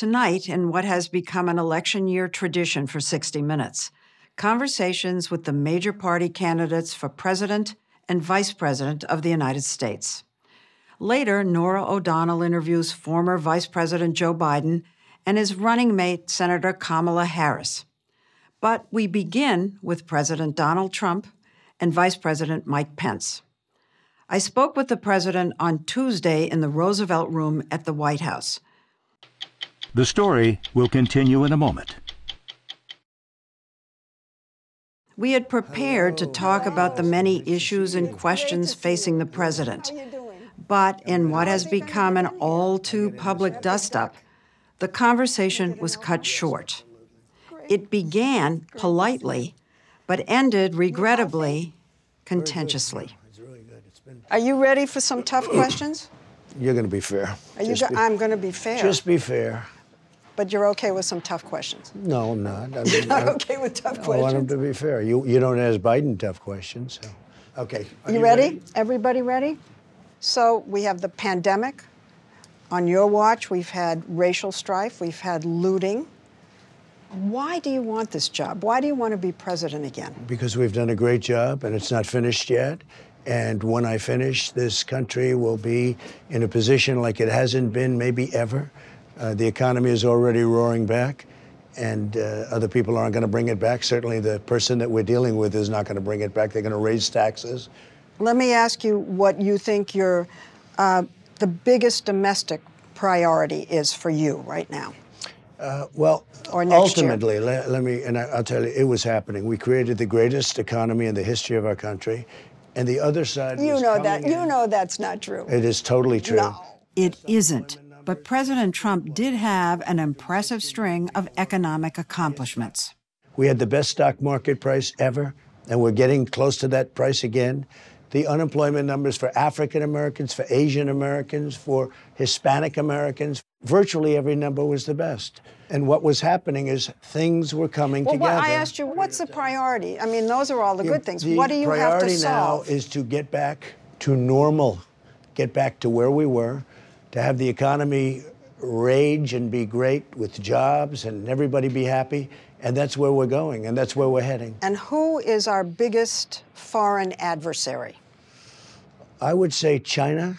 Tonight, in what has become an election year tradition for 60 Minutes, conversations with the major party candidates for president and vice president of the United States. Later, Norah O'Donnell interviews former Vice President Joe Biden and his running mate, Senator Kamala Harris. But we begin with President Donald Trump and Vice President Mike Pence. I spoke with the president on Tuesday in the Roosevelt Room at the White House. The story will continue in a moment. We had prepared to talk about the many issues and questions facing the president. But in what has become an all too public dust up, the conversation was cut short. It began politely, but ended regrettably contentiously. Are you ready for some tough questions? You're going to be fair. Are you go- be, I'm going to be fair. just be fair. But you're okay with some tough questions. No, I'm not. I You're not I- okay with tough questions. I want questions. to be fair. You you don't ask Biden tough questions. So. Okay. Are You ready? Everybody ready? So we have the pandemic. On your watch, we've had racial strife, we've had looting. Why do you want this job? Why do you want to be president again? Because we've done a great job and it's not finished yet. And when I finish, this country will be in a position like it hasn't been maybe ever. Uh, the economy is already roaring back, and uh, other people aren't going to bring it back. Certainly, the person that we're dealing with is not going to bring it back. They're going to raise taxes. Let me ask you what you think your uh, the biggest domestic priority is for you right now. Well, Or next year. ultimately, let, let me, and I, I'll tell you, it was happening. We created the greatest economy in the history of our country, and the other side. You was know coming that. You know that's not true. It is totally true. No. It isn't. But President Trump did have an impressive string of economic accomplishments. We had the best stock market price ever, and we're getting close to that price again. The unemployment numbers for African Americans, for Asian Americans, for Hispanic Americans, virtually every number was the best. And what was happening is things were coming Well, together. what, I asked you, what's the priority? I mean, those are all the good things. The what do you have to solve? The priority now is to get back to normal, get back to where we were, to have the economy rage and be great with jobs and everybody be happy. And that's where we're going, and that's where we're heading. and who is our biggest foreign adversary? I would say China.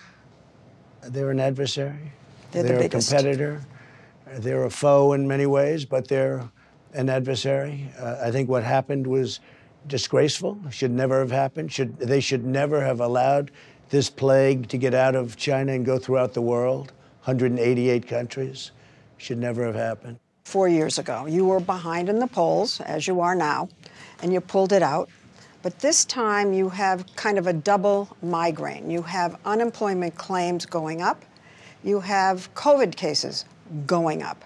They're an adversary. They're the a biggest. competitor. They're a foe in many ways, but they're an adversary. Uh, I think what happened was disgraceful. Should never have happened. Should they should never have allowed this plague to get out of China and go throughout the world. 188 countries. Should never have happened. Four years ago, you were behind in the polls, as you are now, and you pulled it out. But this time, you have kind of a double migraine. You have unemployment claims going up, you have COVID cases going up.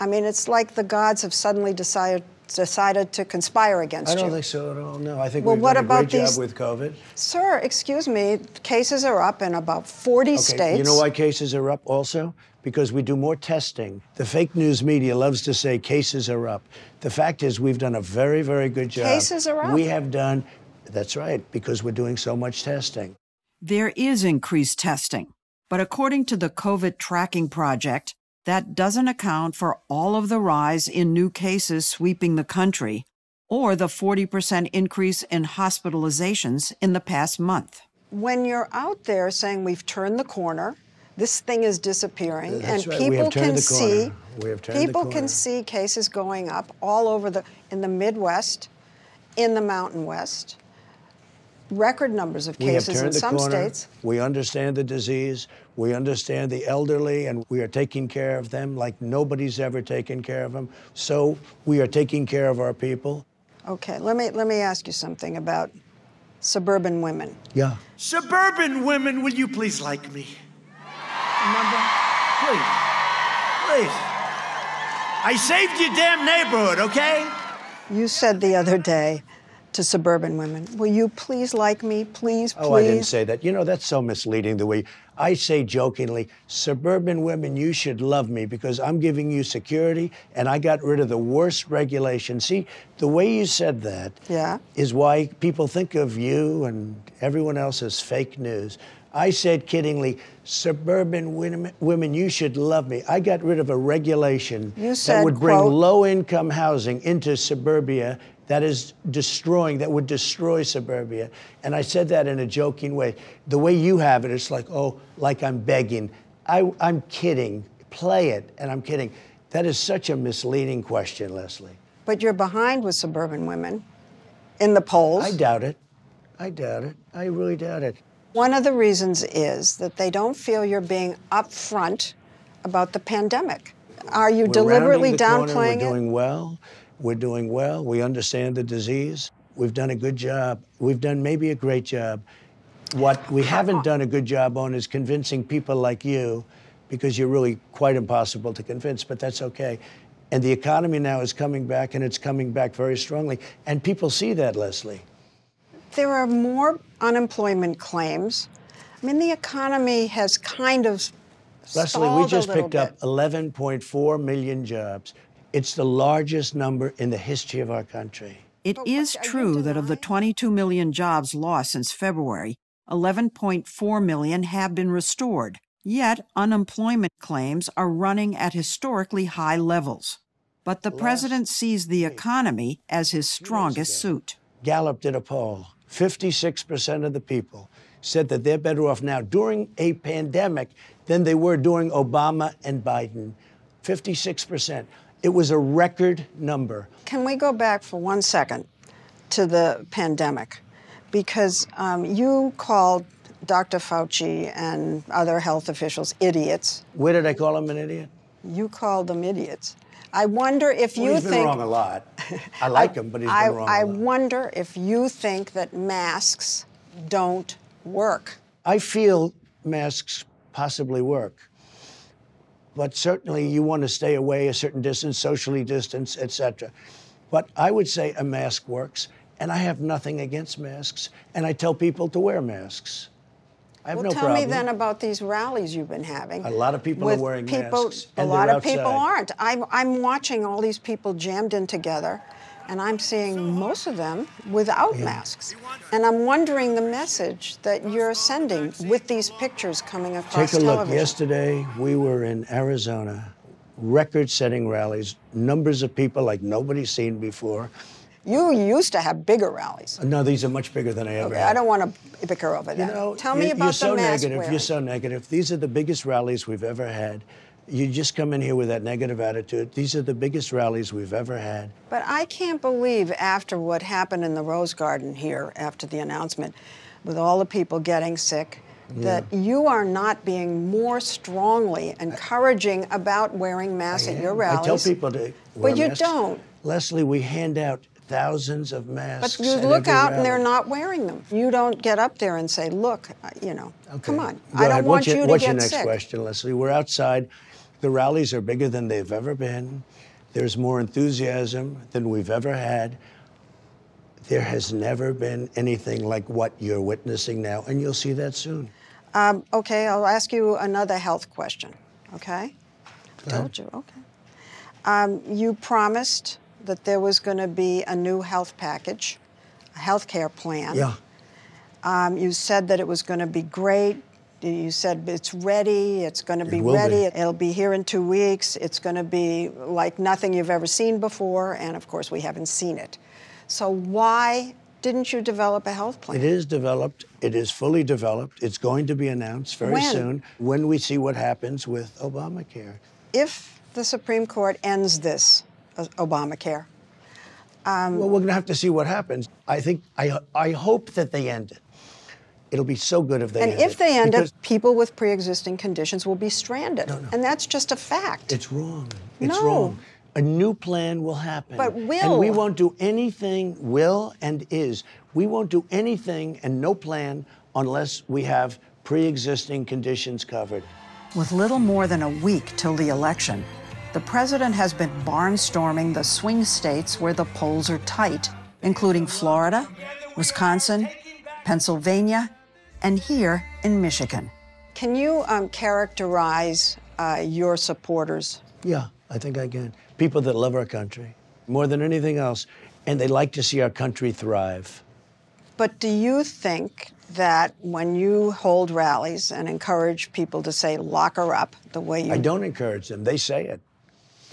I mean, it's like the gods have suddenly decided decided to conspire against you. I don't you. think so at all. No, I think Well, we've what done a about great these- job with COVID. Sir, excuse me, cases are up in about 40 Okay, states. You know why cases are up also? Because we do more testing. The fake news media loves to say cases are up. The fact is, we've done a very, very good job. Cases are up. We have done, that's right, because we're doing so much testing. There is increased testing, but according to the COVID tracking project, that doesn't account for all of the rise in new cases sweeping the country or the 40% increase in hospitalizations in the past month. When you're out there saying we've turned the corner, this thing is disappearing, That's and right, people can see corner. We have turned the people can see cases going up all over the in the Midwest, in the Mountain West. Record numbers of cases in some corner. states. We understand the disease. We understand the elderly, and we are taking care of them like nobody's ever taken care of them. So we are taking care of our people. Okay, let me let me ask you something about suburban women. Yeah. Suburban women, will you please like me? Remember? Please. Please. I saved your damn neighborhood, okay? You said the other day to suburban women, "Will you please like me, please, please?" Oh, I didn't say that. You know, that's so misleading the way I say jokingly, suburban women, you should love me because I'm giving you security and I got rid of the worst regulation. See, the way you said that is Yeah. is why people think of you and everyone else as fake news. I said kiddingly, suburban women, women, you should love me. I got rid of a regulation said, that would bring quote- low income housing into suburbia that is destroying, that would destroy suburbia. And I said that in a joking way. The way you have it, it's like, oh, like I'm begging. I, I'm kidding. Play it, and I'm kidding. That is such a misleading question, Lesley. But you're behind with suburban women in the polls. I doubt it. I doubt it. I really doubt it. One of the reasons is that they don't feel you're being upfront about the pandemic. Are you We're deliberately the corner. downplaying We're it? doing well. We're doing well. We understand the disease. We've done a good job. We've done maybe a great job. What we haven't done a good job on is convincing people like you, because you're really quite impossible to convince, but that's okay. And the economy now is coming back, and it's coming back very strongly. And people see that, Lesley. There are more unemployment claims. I mean, the economy has kind of Lesley, we just picked up 11.4 million jobs. It's the largest number in the history of our country. It But is what- are you true that of the 22 million jobs lost since February, 11.4 million have been restored. Yet, unemployment claims are running at historically high levels. But the president sees the economy as his strongest suit. Gallup did a poll. 56% of the people said that they're better off now during a pandemic than they were during Obama and Biden. 56%. It was a record number. Can we go back for one second to the pandemic? Because um, you called Dr. Fauci and other health officials idiots. Where did I call him an idiot? You called them idiots. I wonder if Well, you he's been think. wrong a lot. I like him, but he's I, been wrong I a lot. wonder if you think that masks don't work. I feel masks possibly work. But certainly you want to stay away a certain distance, socially distance, etc. But I would say a mask works, and I have nothing against masks, and I tell people to wear masks. I have Well, no tell problem. me then about these rallies you've been having. A lot of people are wearing people, masks, A lot of people aren't. I'm, I'm watching all these people jammed in together, and I'm seeing most of them without masks. And I'm wondering the message that you're sending with these pictures coming across Take a look. Yesterday, we were in Arizona, record setting rallies, numbers of people like nobody's seen before. You used to have bigger rallies. Uh, no, these are much bigger than I ever Okay, had. I don't want to bicker over that. You know, Tell me you- about you're so the mask negative. wearing. You're so negative. These are the biggest rallies we've ever had. You just come in here with that negative attitude. These are the biggest rallies we've ever had. But I can't believe after what happened in the Rose Garden here, after the announcement, with all the people getting sick, that you are not being more strongly encouraging about wearing masks at your rallies. I tell people to wear But you masks. don't. Lesley, we hand out thousands of masks. But you look out and they're not wearing them. You don't get up there and say, "Look, uh, you know, come on, Go I don't ahead. want what's your, you to what's get your next sick." question, Lesley? We're outside. The rallies are bigger than they've ever been. There's more enthusiasm than we've ever had. There has never been anything like what you're witnessing now, and you'll see that soon. Um, okay, I'll ask you another health question. Okay? I told you. Okay. Um, you promised that there was going to be a new health package, a health care plan. Yeah. Um, you said that it was going to be great. You said it's ready. It's going to be be. ready. It'll be here in two weeks. It's going to be like nothing you've ever seen before. And of course, we haven't seen it. So why didn't you develop a health plan? It is developed. It is fully developed. It's going to be announced very When? soon when we see what happens with Obamacare. if the Supreme Court ends this uh, Obamacare, well, we're going to have to see what happens. I think, I, I hope that they end it. It'll be so good if they and end if it. they end because it, people with pre-existing conditions will be stranded, and that's just a fact. It's wrong. It's No. wrong. A new plan will happen. But will And we won't do anything, will and is. We won't do anything and no plan unless we have pre existing conditions covered. With little more than a week till the election, the president has been barnstorming the swing states where the polls are tight, including Florida, Wisconsin, Pennsylvania, and here in Michigan. Can you um, characterize uh, your supporters? Yeah, I think I can. People that love our country more than anything else, and they like to see our country thrive. But do you think that when you hold rallies and encourage people to say lock her up the way you I don't encourage them. They say it.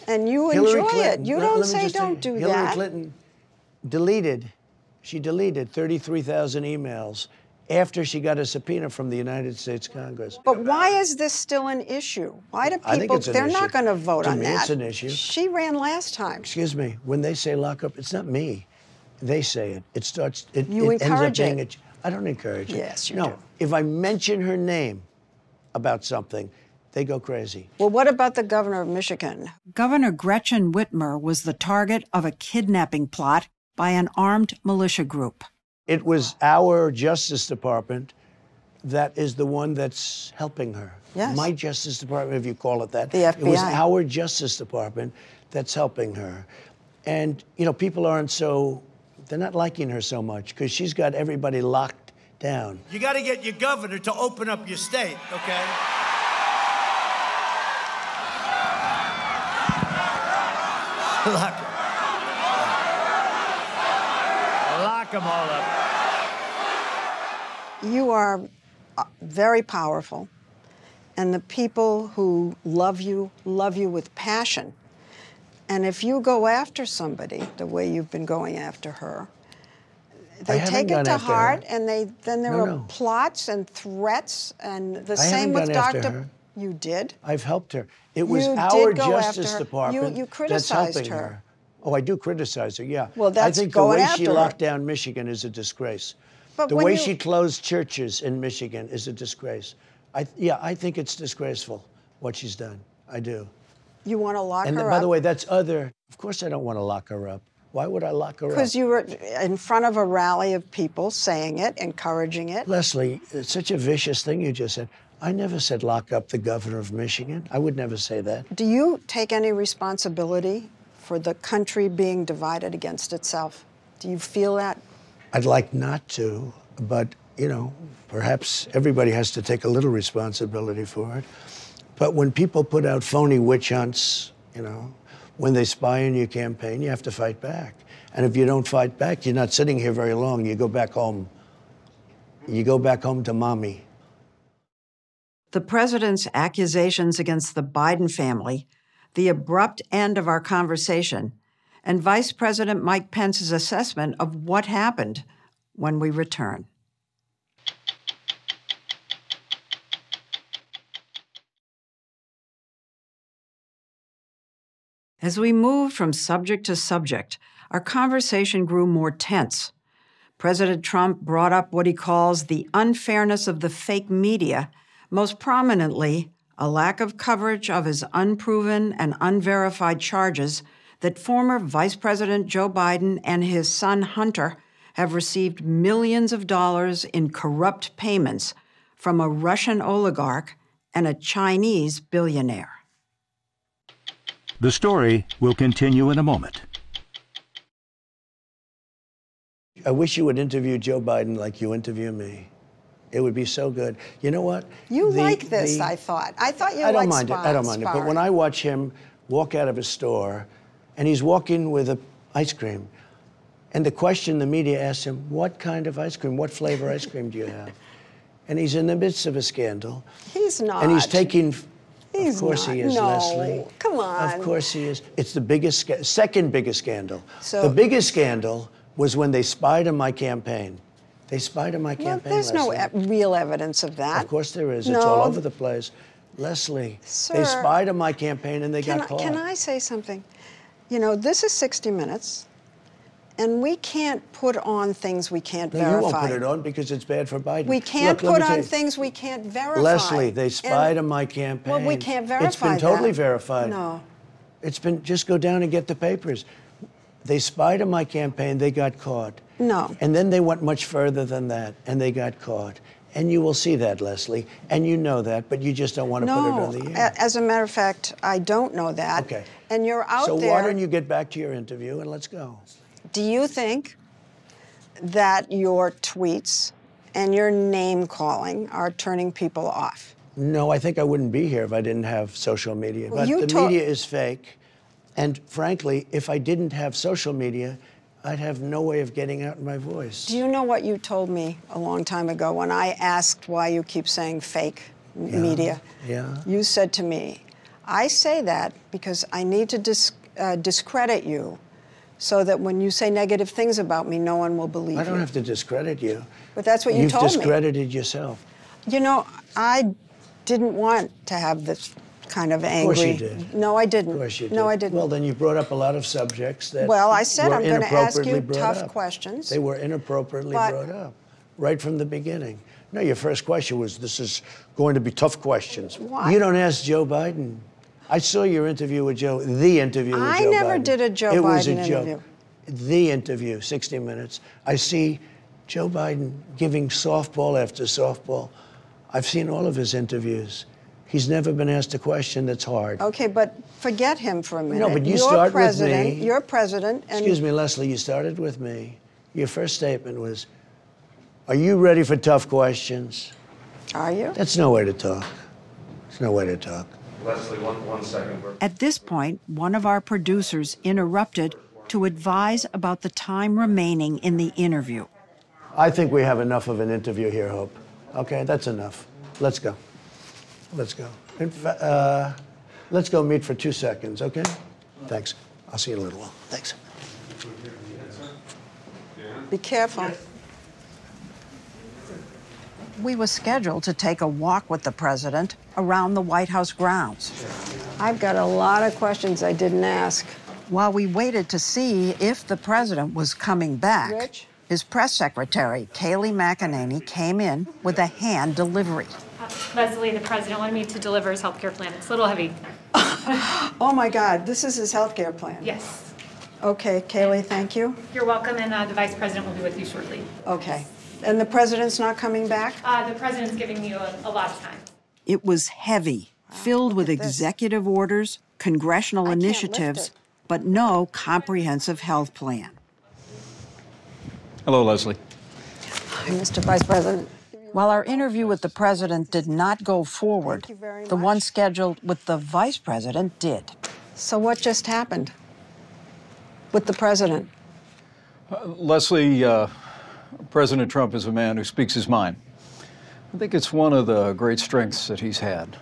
and you Hillary enjoy Clinton, it, you let- don't let say don't you, do Hillary that. Clinton deleted, she deleted 33,000 emails after she got a subpoena from the United States Congress. But why is this still an issue? Why do people? I think it's an they're issue. not going to vote To on me, that. it's an issue. She ran last time. Excuse me, when they say lock up, it's not me. They say it. It starts, it, You it ends up being it. a, I don't encourage it. Yes, you no, do. if I mention her name about something, they go crazy. Well, what about the governor of Michigan? Governor Gretchen Whitmer was the target of a kidnapping plot by an armed militia group. It was our Justice Department that is the one that's helping her. Yes. My Justice Department, if you call it that. The FBI. It was our Justice Department that's helping her. And, you know, people aren't so, they're not liking her so much because she's got everybody locked down. You got to get your governor to open up your state, okay? Lock 'em. Lock 'em all up. You are uh, very powerful, and the people who love you love you with passion. And if you go after somebody the way you've been going after her, they take it to after her. heart, and they then there No, are no. plots and threats, and the I same with Dr. her. You did. I've helped her. It was You our did go after Justice. You- Department you that's criticized helping her. her. Oh, I do criticize her, yeah. Well, that's I think going the way she her. locked down Michigan is a disgrace. But the way you- she closed churches in Michigan is a disgrace. I, yeah, I think it's disgraceful what she's done. I do. You want to lock her up? And her by up. the way, that's other. Of course, I don't want to lock her up. Why would I lock her up? because you were in front of a rally of people saying it, encouraging it. Lesley, it's such a vicious thing you just said. I never said lock up the governor of Michigan. I would never say that. Do you take any responsibility for the country being divided against itself? Do you feel that? I'd like not to, but you know, perhaps everybody has to take a little responsibility for it. But when people put out phony witch hunts, you know, when they spy on your campaign, you have to fight back. And if you don't fight back, you're not sitting here very long. You go back home. You go back home to mommy. The president's accusations against the Biden family, the abrupt end of our conversation, and Vice President Mike Pence's assessment of what happened when we return. As we moved from subject to subject, our conversation grew more tense. President Trump brought up what he calls the unfairness of the fake media, most prominently, a lack of coverage of his unproven and unverified charges that former Vice President Joe Biden and his son Hunter have received millions of dollars in corrupt payments from a Russian oligarch and a Chinese billionaire. The story will continue in a moment. I wish you would interview Joe Biden like you interview me. It would be so good. You know what? You The- like this, the- I thought. I thought you I don't mind it. I don't mind it. But when. I watch him walk out of a store, and he's walking with a ice cream, and the question the media asks him, "What kind of ice cream? What flavor ice cream do you have?" And he's in the midst of a scandal, He's not. and he's taking. He's of course not. he is, No, Lesley. come on. Of course he is. It's the biggest, second biggest scandal. So- the biggest scandal was when they spied on my campaign. They spied on my campaign. Well, there's no e- real evidence of that. Of course there is. No. It's all over the place. Lesley, Sir, they spied on my campaign and they got I, caught. can I say something? You know, this is 60 Minutes, and we can't put on things we can't no, verify. you won't put it on because it's bad for Biden. We can't Look, put on you, things we can't verify. Lesley, they And- spied on my campaign. Well, we can't verify It's been totally that. verified. No. It's been just go down and get the papers. They spied on my campaign, they got caught. No. And then they went much further than that, and they got caught. And you will see that, Lesley, and you know that, but you just don't want to put it on the air. as a matter of fact, I don't know that. Okay. And you're out so there. why don't you get back to your interview and let's go? Do you think that your tweets and your name calling are turning people off? No, I think I wouldn't be here if I didn't have social media. Well, but the media is fake. And frankly, if I didn't have social media, I'd have no way of getting out my voice. Do you know what you told me a long time ago when I asked why you keep saying fake m- media? Yeah. You said to me, I say that because I need to dis- uh, discredit you so that when you say negative things about me, no one will believe I don't you. have to discredit you. But that's what you You've told me. You've discredited yourself. You know, I didn't want to have this kind of Of angry. course you did. No, I didn't. Of course you did. No, I didn't. Well, then you brought up a lot of subjects that. Well, I said I'm gonna ask you tough up. questions. They were inappropriately But- brought up, right from the beginning. No, your first question was, "This is going to be tough questions." Why? You don't ask Joe Biden. I saw your interview with Joe, the interview with I Joe never did a Joe Biden interview. it was Biden a joke. The interview, 60 Minutes. I see Joe Biden giving softball after softball. I've seen all of his interviews. He's never been asked a question that's hard. Okay, but forget him for a minute. No, but you you're start with president, me. You're president, and Excuse me, Lesley, you started with me. Your first statement was, Are you ready for tough questions? are you? That's no way to talk. It's no way to talk. Lesley, one, one second. At this point, one of our producers interrupted to advise about the time remaining in the interview. I think we have enough of an interview here, Hope. Okay, that's enough. Let's go. Let's go. In fa- uh, let's go meet for two seconds, okay? Thanks. I'll see you in a little while. Thanks. Be careful. We were scheduled to take a walk with the president around the White House grounds. I've got a lot of questions I didn't ask. While we waited to see if the president was coming back, Rich? his press secretary, Kayleigh McEnany, came in with a hand delivery. Lesley, the president wanted me to deliver his health care plan. It's a little heavy. Oh my God, this is his health care plan. Yes. Okay, Kayleigh, thank you. You're welcome, and uh, the vice president will be with you shortly. Okay. And the president's not coming back? Uh, the president's giving you a, a lot of time. It was heavy, filled with look this. executive orders, congressional can't initiatives, but no comprehensive health plan. Hello, Lesley. Hi, Mr. Vice President. While our interview with the president did not go forward, Thank you very the one scheduled with the vice president did. So what just happened with the president? Lesley, uh, President Trump is a man who speaks his mind. I think it's one of the great strengths that he's had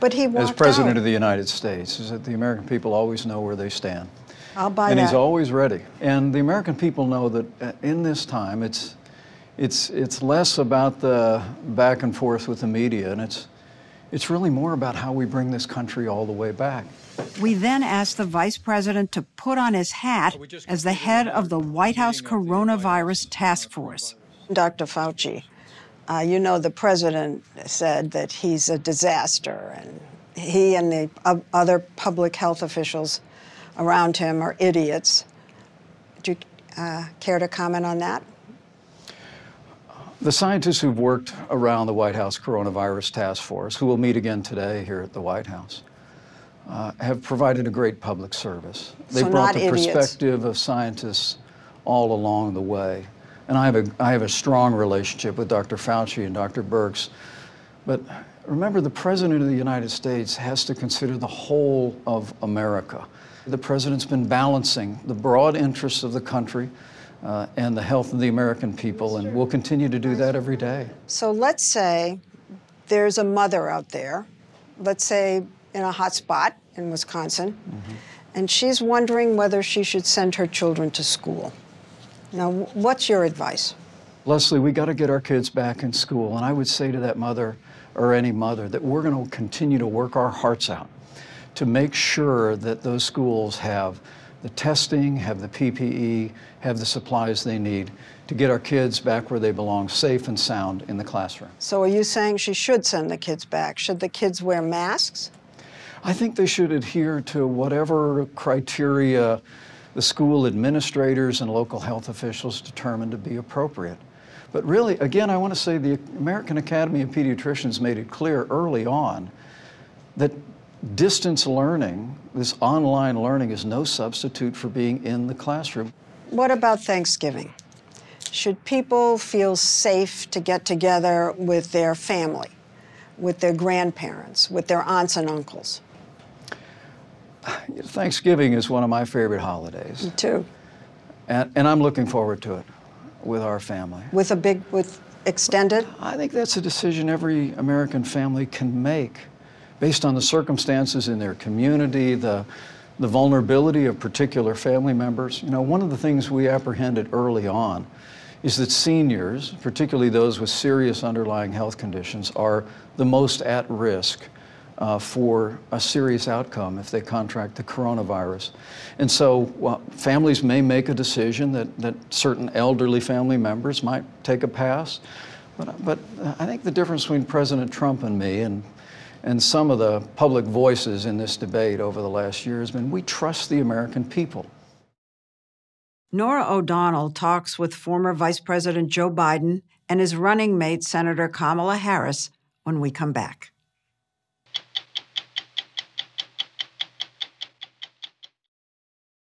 But he as President out. of the United States, is that the American people always know where they stand. I'll buy and that. he's always ready. And the American people know that uh, in this time, it's, it's, it's less about the back and forth with the media, and it's, it's really more about how we bring this country all the way back. We then asked the vice president to put on his hat as the head of the White House Coronavirus Task Force. Dr. Fauci, uh, you know the president said that he's a disaster, and he and the o- other public health officials around him are idiots. Do you uh, care to comment on that? The scientists who've worked around the White House Coronavirus Task Force, who will meet again today here at the White House, uh, have provided a great public service. They So brought the idiots. perspective of scientists all along the way. And I have, a, I have a strong relationship with Dr. Fauci and Dr. Birx. But remember, the President of the United States has to consider the whole of America. The President's been balancing the broad interests of the country uh, and the health of the American people, and we'll continue to do that every day. So let's say there's a mother out there, let's say in a hot spot in Wisconsin, and she's wondering whether she should send her children to school. Now, what's your advice? Lesley, we got to get our kids back in school. And I would say to that mother or any mother that we're going to continue to work our hearts out to make sure that those schools have the testing, have the PPE, have the supplies they need to get our kids back where they belong, safe and sound in the classroom. So, are you saying she should send the kids back? Should the kids wear masks? I think they should adhere to whatever criteria the school administrators and local health officials determine to be appropriate. But really, again, I want to say the American Academy of Pediatricians made it clear early on that distance learning, this online learning, is no substitute for being in the classroom. What about Thanksgiving? Should people feel safe to get together with their family, with their grandparents, with their aunts and uncles? Thanksgiving is one of my favorite holidays. Me Too. And, and I'm looking forward to it with our family. With a big, with extended? I think that's a decision every American family can make based on the circumstances in their community, the, the vulnerability of particular family members. You know, one of the things we apprehended early on is that seniors, particularly those with serious underlying health conditions, are the most at risk uh, for a serious outcome if they contract the coronavirus. And so well, families may make a decision that, that certain elderly family members might take a pass. But, but I think the difference between President Trump and me and, and some of the public voices in this debate over the last year has been we trust the American people. Norah O'Donnell talks with former Vice President Joe Biden and his running mate, Senator Kamala Harris, when we come back.